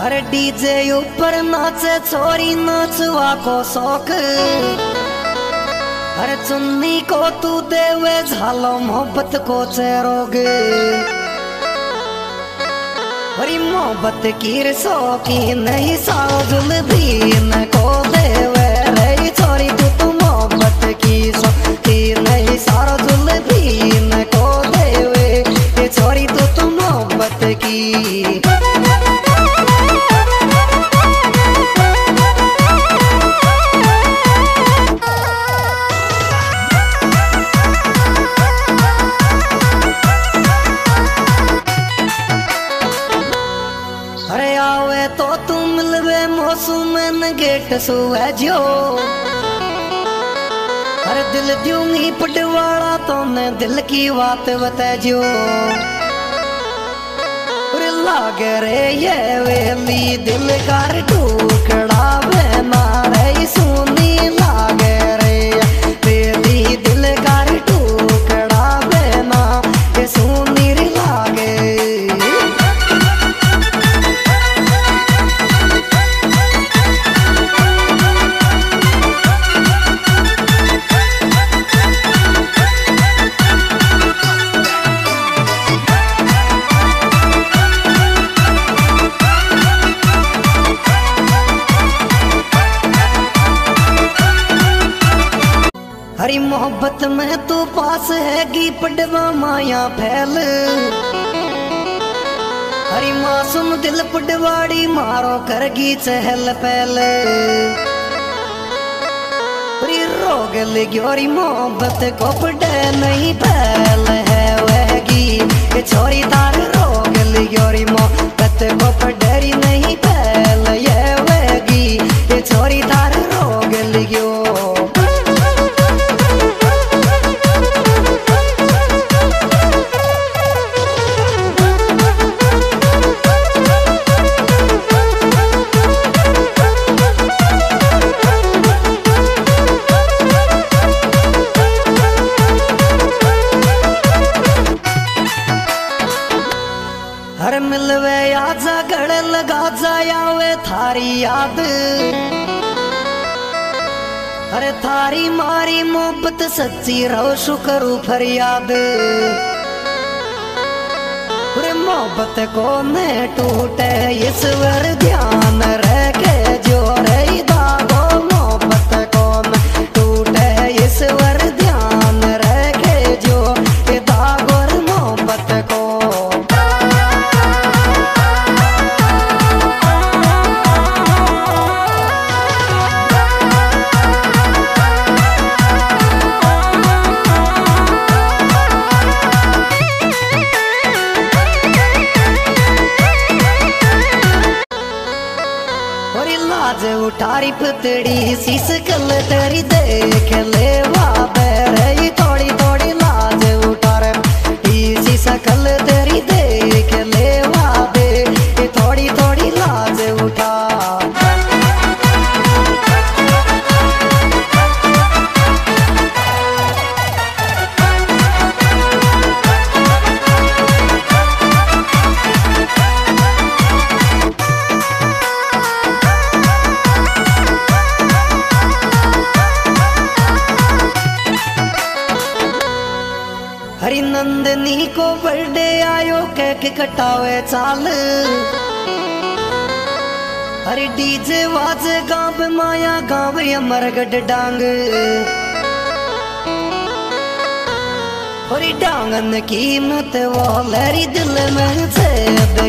अरे डीजे ऊपर नाचे छोरी नाचवा को शौक। अरे चुन्नी को तू देवे, झालो मोहब्बत को चेरोग। अरे मोहब्बत की रसो की नहीं साजुल दीन को देवे। रे छोरी तू तो मोहब्बत की सो नहीं सारा जुल दीन को देवे। छोरी तू तो मोहब्बत की गेट सुए जो हर दिल दूँगी पटवाड़ा तो ने दिल की बात बता जो लाग रे ये वेली दिल कर टूकड़ा वे नारे सुनी लागे मोहब्बत में तू पास हैगी पडवा माया फैल। हरी मासूम दिल पडवाड़ी मारो करगी चहल पहल। रोग लिग्योरी मोहब्बत को पडे नहीं फैल है वहगी छोरी मिलवे, आजा गड़े लगा जायावे थारी याद। अरे थारी मारी मोहब्बत सच्ची रहो, शुक्रू फरियाद। अरे मोहब्बत को मैं टूटे ईश्वर ध्यान रखे और लाज उठारी पुतड़ी शीस कल तेरी देख ले वाबे थोड़ी थोड़ी नंदनी को बर्थडे आयो केक कटावे चाल। अरे डीजे वाजे गाँव माया गाँव अमरगढ़ डांग। हरी डांगन कीमत वो लरी दिल में बोली